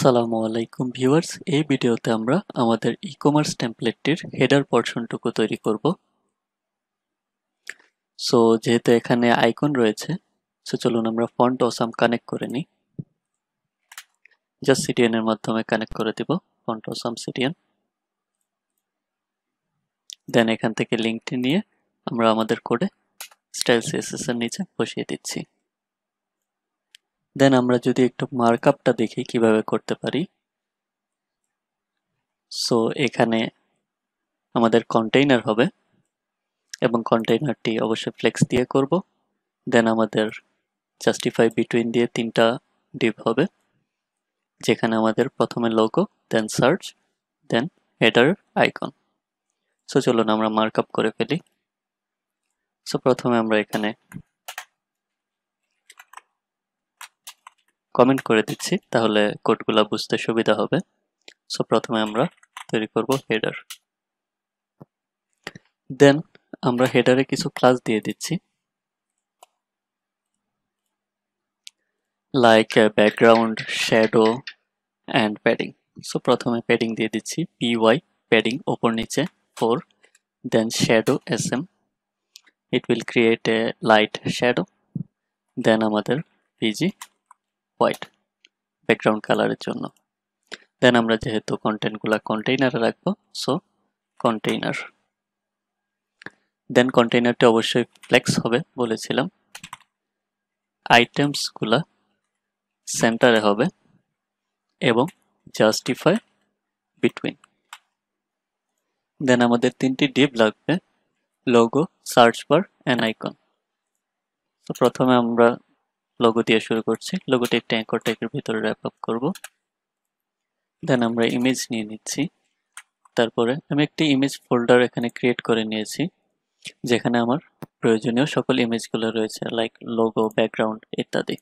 সালামু আলাইকুম ভিউয়ার্স, এই ভিডিওতে আমরা আমাদের ই কমার্স টেমপ্লেটটির হেডার পোর্শনটুকু তৈরি করব। সো যেহেতু এখানে আইকন রয়েছে সো চলুন আমরা ফন্ট ওসাম কানেক্ট করে নিই। জাস্ট সিটিএন এর মাধ্যমে কানেক্ট করে দিব ফন্ট ওসাম সিটিএন দেন এখান থেকে লিঙ্কটি নিয়ে আমরা আমাদের কোডে স্টাইল সিএসএস এর নিচে বসিয়ে দিচ্ছি। দেন আমরা যদি একটু মার্কআপটা দেখি কীভাবে করতে পারি। সো এখানে আমাদের কন্টেইনার হবে এবং কন্টেইনারটি অবশ্যই ফ্লেক্স দিয়ে করব। দেন আমাদের জাস্টিফাই বিটুইন দিয়ে তিনটা ডিপ হবে, যেখানে আমাদের প্রথমে logo then search then header icon so চলুন আমরা মার্কআপ করে ফেলি। সো প্রথমে আমরা এখানে কমেন্ট করে দিচ্ছি, তাহলে কোডগুলো বুঝতে সুবিধা হবে। সো প্রথমে আমরা তৈরি করব হেডার দেন আমরা হেডারে কিছু ক্লাস দিয়ে দিচ্ছি। Like background shadow and padding so প্রথমে প্যাডিং দিয়ে দিচ্ছি পি ওয়াই প্যাডিং ওপর নিচে four then shadow S M it will create a light shadow then আমাদের পিজি হোয়াইট ব্যাকগ্রাউন্ড কালারের জন্য। দেন আমরা যেহেতু কন্টেন্টগুলো কন্টেইনারে রাখব সো কন্টেইনার দেন কন্টেইনারটি অবশ্যই ফ্লেক্স হবে বলেছিলাম। আইটেমসগুলা সেন্টারে হবে এবং জাস্টিফাই বিটুইন দেন আমাদের তিনটি ডিপ লাগবে logo search bar and icon তো প্রথমে আমরা লোগো দিয়ে শুরু করছি। লোগোটি একটা অ্যাঙ্কর ট্যাগের ভিতরে র্যাপ আপ করব। দেন আমরা ইমেজ নিয়ে নিচ্ছি। তারপরে আমি একটি ইমেজ ফোল্ডার এখানে ক্রিয়েট করে নিয়েছি, যেখানে আমার প্রয়োজনীয় সকল ইমেজগুলো রয়েছে লাইক লোগো ব্যাকগ্রাউন্ড ইত্যাদি।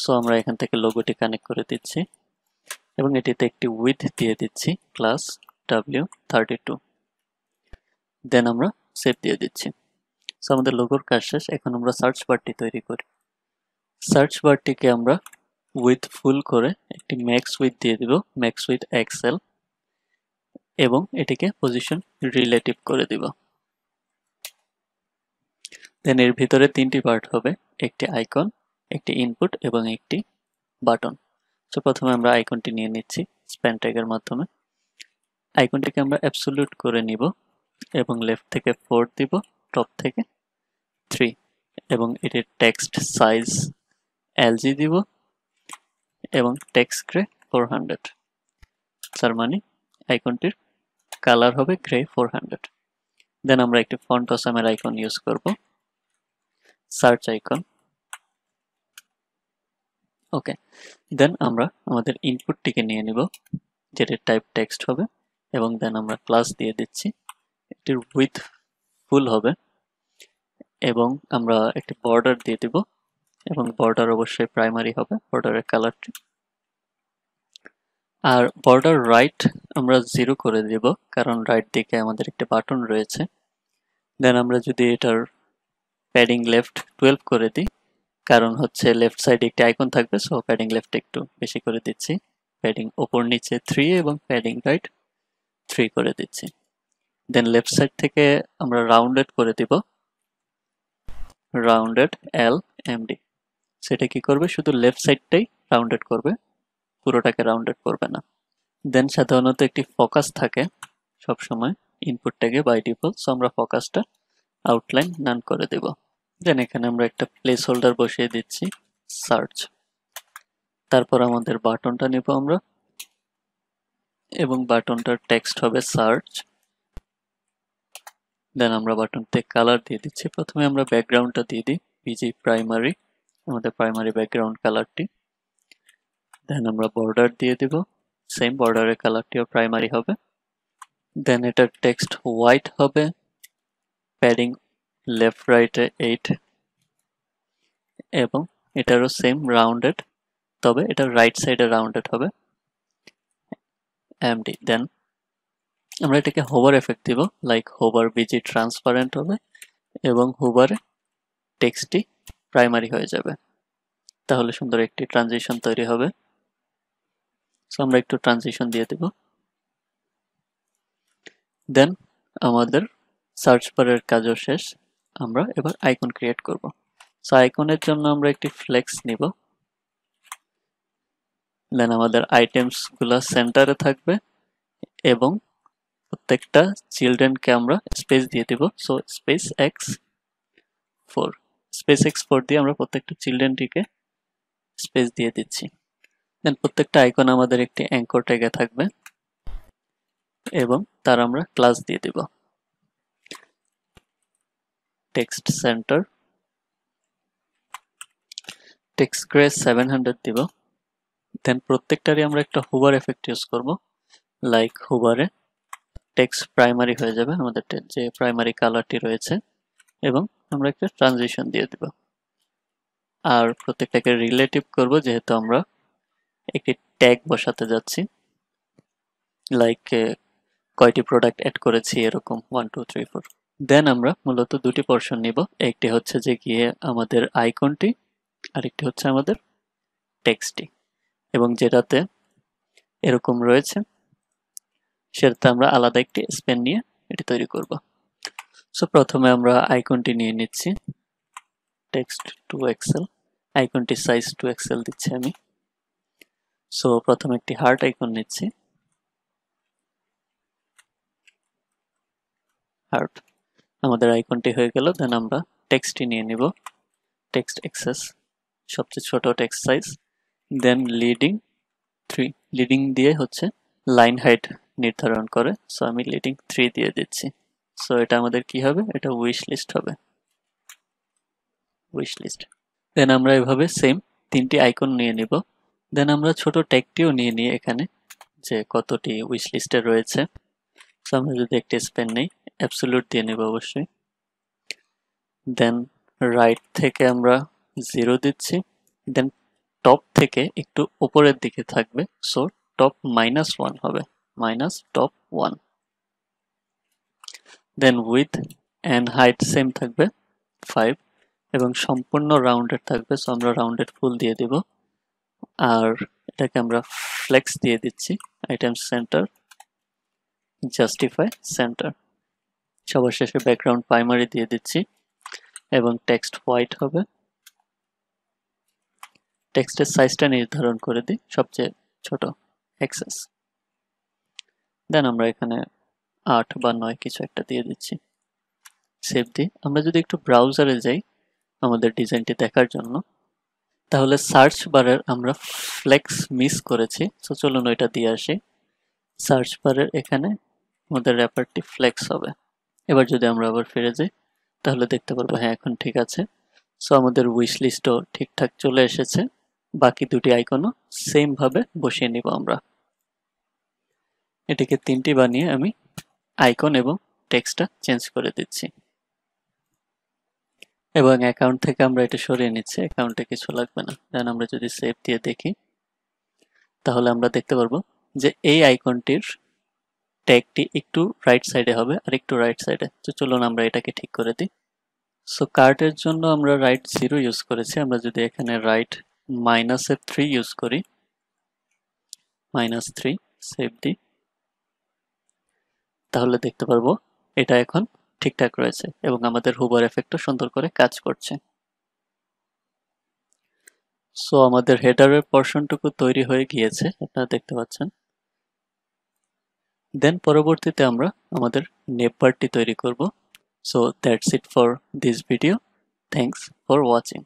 সো আমরা এখান থেকে লোগোটি কানেক্ট করে দিচ্ছি এবং এটিতে একটি উইথ দিয়ে দিচ্ছি class W thirty two then আমরা সেভ দিয়ে দিচ্ছি। সো আমাদের লোগোর কাজ শেষ। এখন আমরা সার্চ বারটি তৈরি করি। সার্চ বারটিকে আমরা উইথ ফুল করে একটি ম্যাক্স উইথ দিয়ে দিব ম্যাক্স উইথ এক্সেল এবং এটিকে পজিশন রিলেটিভ করে দিব। দেন এর ভিতরে তিনটি পার্ট হবে, একটি আইকন একটি ইনপুট এবং একটি বাটন তো প্রথমে আমরা আইকনটি নিয়ে নিচ্ছি স্প্যান ট্যাগের মাধ্যমে। আইকনটিকে আমরা অ্যাবসোলিউট করে নিব, এবং লেফট থেকে ফোর দিব টপ থেকে থ্রি এবং এটির টেক্সট সাইজ এলজি দিব এবং টেক্সট গ্রে ফোর হান্ড্রেড তার মানে আইকনটির কালার হবে গ্রে ফোর হান্ড্রেড দেন আমরা একটি ফন্ট অসামের আইকন ইউজ করব। সার্চ আইকন ওকে দেন আমরা আমাদের ইনপুটটিকে নিয়ে নিব যেটির টাইপ টেক্সট হবে, এবং দেন আমরা ক্লাস দিয়ে দিচ্ছি। এটির উইথ ফুল হবে, এবং আমরা একটি বর্ডার দিয়ে দিব। এবং বর্ডার অবশ্যই প্রাইমারি হবে বর্ডারের কালারটি আর বর্ডার রাইট আমরা জিরো করে দিব, কারণ রাইট দিকে আমাদের একটি বাটন রয়েছে। দেন আমরা যদি এটার প্যাডিং লেফট টুয়েলভ করে দিই, কারণ হচ্ছে লেফট সাইডে একটি আইকন থাকবে সো প্যাডিং লেফট একটু বেশি করে দিচ্ছি। প্যাডিং ওপর নিচে থ্রি এবং প্যাডিং রাইট থ্রি করে দিচ্ছি। দেন লেফট সাইড থেকে আমরা রাউন্ডেড করে দিব। রাউন্ডেড এল এমডি সেটা কি করবে? শুধু লেফট সাইডটাই রাউন্ডেড করবে। পুরোটাকে রাউন্ডেড করবে না। দেন সাধারণত একটি ফোকাস থাকে সব সময় ইনপুট ট্যাগে বাই ডিফল্ট সো আমরা ফোকাসটা আউটলাইন নান করে দেব। দেন এখানে আমরা একটা প্লেস হোল্ডার বসিয়ে দিচ্ছি সার্চ তারপর আমাদের বাটনটা নেব আমরা। এবং বাটনটার টেক্সট হবে সার্চ দেন আমরা বাটনতে কালার দিয়ে দিচ্ছি। প্রথমে আমরা ব্যাকগ্রাউন্ডটা দিয়ে দিই পিজি প্রাইমারি আমাদের প্রাইমারি ব্যাকগ্রাউন্ড কালারটি দেন আমরা বর্ডার দিয়ে দিব। সেম বর্ডারের কালারটিও প্রাইমারি হবে। দেন এটার টেক্সট হোয়াইট হবে। প্যাডিং লেফট রাইটে এইট এবং এটারও সেম রাউন্ডেড তবে এটা রাইট সাইডে রাউন্ডেড হবে। এমডি দেন আমরা এটাকে হোভার এফেক্ট দিব লাইক হোভার বিজি ট্রান্সপারেন্ট হবে। এবং হোভারে টেক্সটটি প্রাইমারি হয়ে যাবে। তাহলে সুন্দর একটি ট্রানজিশন তৈরি হবে। সো আমরা একটু ট্রানজিশন দিয়ে দেব। দেন আমাদের সার্চ বারের কাজও শেষ। আমরা এবার আইকন ক্রিয়েট করব। সো আইকনের জন্য আমরা একটি ফ্লেক্স নিব। দেন আমাদের আইটেমসগুলা সেন্টারে থাকবে এবং প্রত্যেকটা চিলড্রেনকে আমরা স্পেস দিয়ে দেব। So space X four space X four দিয়ে আমরা প্রত্যেকটা চিলড্রেনটিকে স্পেস দিয়ে দিচ্ছি। দেন প্রত্যেকটা আইকন আমাদের একটি অ্যাঙ্কর ট্যাগে থাকবে এবং তার আমরা ক্লাস দিয়ে দেব। Text centre text grey seven hundred দিব। দেন প্রত্যেকটারই আমরা একটা হুবার এফেক্ট ইউজ করব। লাইক হুবারে টেক্সট প্রাইমারি হয়ে যাবে, আমাদের যে প্রাইমারি কালারটি রয়েছে এবং আমরা একটা ট্রানজিশন দিয়ে দেব। আর প্রত্যেকটাকে রিলেটিভ করব, যেহেতু আমরা একটি ট্যাগ বসাতে যাচ্ছি। লাইক কয়টি প্রোডাক্ট অ্যাড করেছি, এরকম one two three four then আমরা মূলত দুটি পোর্শন নিব। একটি হচ্ছে যে গিয়ে আমাদের আইকনটি আরেকটি হচ্ছে আমাদের টেক্সটটি এবং যেটাতে এরকম রয়েছে, সেটাতে আমরা আলাদা একটি স্পেন নিয়ে এটি তৈরি করব। সো প্রথমে আমরা আইকনটি নিয়ে নিচ্ছি। টেক্সট টু এক্সেল আইকনটি সাইজ টু এক্সেল দিচ্ছি আমি। সো প্রথমে একটি হার্ট আইকন নিচ্ছি। হার্ট আমাদের আইকনটি হয়ে গেল দেন আমরা টেক্সটটি নিয়ে নিব। টেক্সট এক্সেস সবচেয়ে ছোট text size then leading three leading দিয়ে হচ্ছে লাইন হাইট নির্ধারণ করে। সো আমি লিডিং থ্রি দিয়ে দিচ্ছি। সো এটা আমাদের কি হবে? এটা উইশ লিস্ট হবে। উইশ লিস্ট দেন আমরা এভাবে সেম তিনটি আইকন নিয়ে নিব। দেন আমরা ছোট ট্যাগটিও নিয়ে নিই এখানে, যে কতটি উইশ লিস্টে রয়েছে। সো আমরা যদি একটি স্পেন নেই অ্যাবসোলুট দিয়ে নেব অবশ্যই। দেন রাইট থেকে আমরা জিরো দিচ্ছি। দেন টপ থেকে একটু উপরের দিকে থাকবে। সো টপ মাইনাস ওয়ান হবে। Minus top one then width and height same থাকবে ফাইভ এবং সম্পূর্ণ রাউন্ডেড থাকবে সো আমরা রাউন্ডেড ফুল দিয়ে দিব। আর এটাকে আমরা ফ্লেক্স দিয়ে দিচ্ছি আইটেম সেন্টার জাস্টিফাই সেন্টার সবার শেষে ব্যাকগ্রাউন্ড প্রাইমারি দিয়ে দিচ্ছি, এবং টেক্সট হোয়াইট হবে। টেক্সটের সাইজটা নির্ধারণ করে দিই, সবচেয়ে ছোট এক্সেস দেন আমরা এখানে আট বা নয় কিছু একটা দিয়ে দিচ্ছি। সেভ দিই আমরা যদি একটু ব্রাউজারে যাই আমাদের ডিজাইনটি দেখার জন্য, তাহলে সার্চ বারের আমরা ফ্লেক্স মিস করেছি। তো চলুন ওইটা দিয়ে আসি। সার্চ বারের এখানে আমাদের র্যাপারটি ফ্লেক্স হবে। এবার যদি আমরা আবার ফিরে যাই, তাহলে দেখতে পারব হ্যাঁ এখন ঠিক আছে। সো আমাদের উইশ লিস্টও ঠিকঠাক চলে এসেছে। বাকি দুটি আইকনও সেম ভাবে বসিয়ে নিব আমরা। এটিকে তিনটি বানিয়ে আমি আইকন এবং টেক্সটটা চেঞ্জ করে দিচ্ছি। এবং অ্যাকাউন্ট থেকে আমরা এটা সরিয়ে নিচ্ছি, অ্যাকাউন্টে কিছু লাগবে না। দেন আমরা যদি সেভ দিয়ে দেখি, তাহলে আমরা দেখতে পারব যে এই আইকনটির ট্যাগটি একটু রাইট সাইডে হবে আর একটু রাইট সাইডে তো চলুন আমরা এটাকে ঠিক করে দিই। সো কার্টের জন্য আমরা রাইট জিরো ইউজ করেছি। আমরা যদি এখানে রাইট মাইনাসের থ্রি ইউজ করি মাইনাস থ্রি সেভ দিই। তাহলে দেখতে পারব এটা এখন ঠিকঠাক রয়েছে এবং আমাদের হুবার এফেক্টও সুন্দর করে কাজ করছে। সো আমাদের হেডারের পর্শনটুকু তৈরি হয়ে গিয়েছে, আপনারা দেখতে পাচ্ছেন। দেন পরবর্তীতে আমরা আমাদের নেপারটি তৈরি করব। So that's it for this video thanks for watching